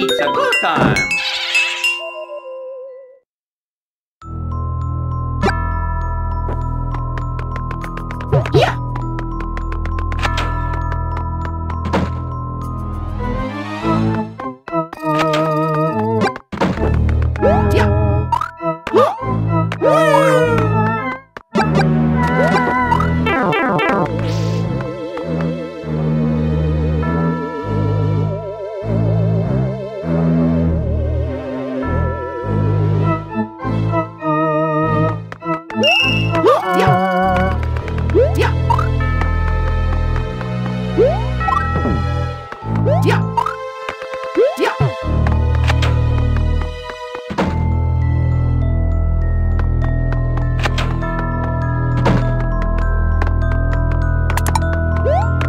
It's a go time!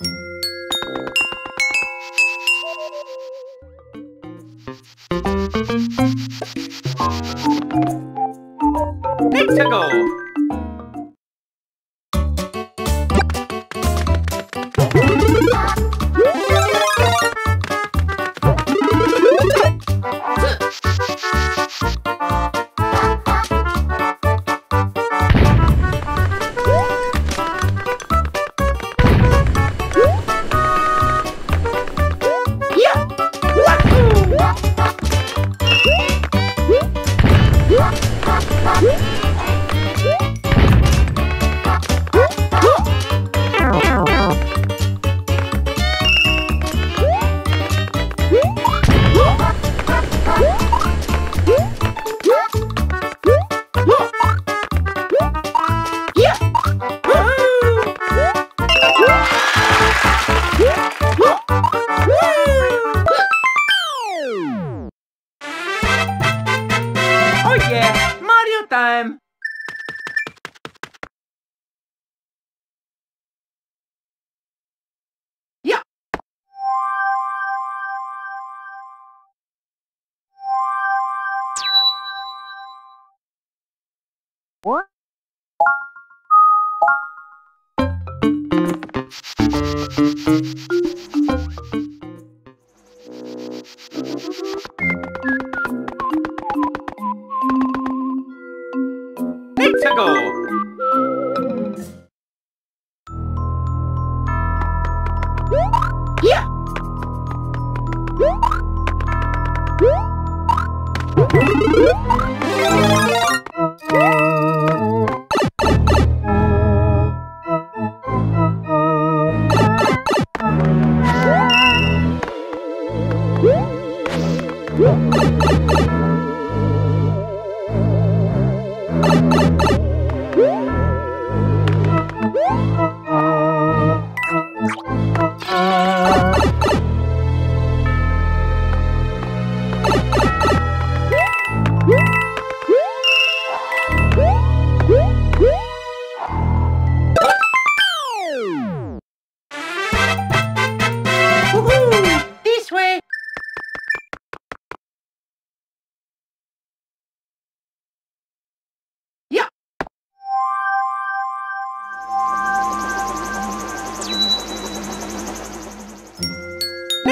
Hey, Tickle! Oh yeah, Mario time! Yeah. What?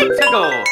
Let's go.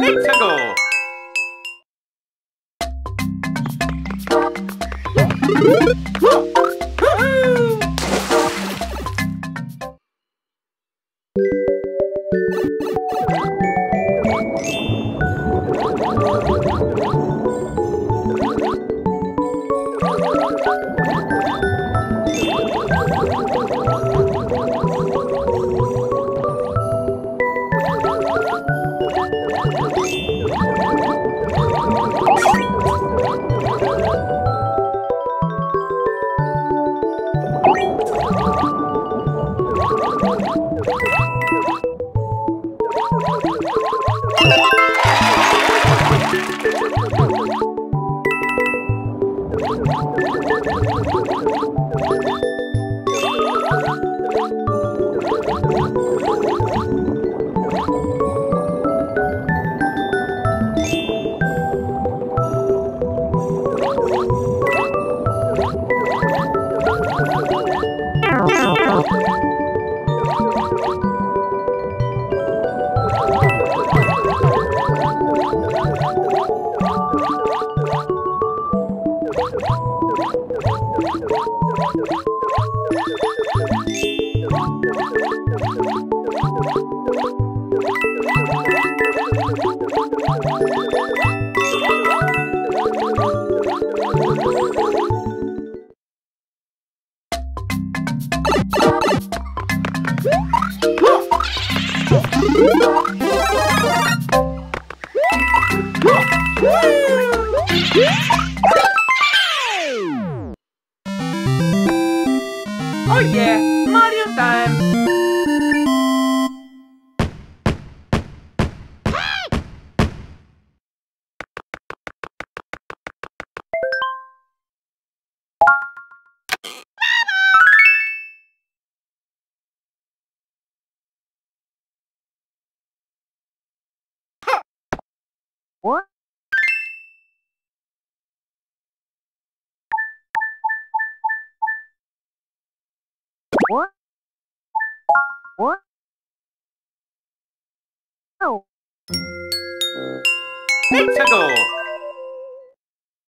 Let's go. Woohoo! ウフフフ! Let's go!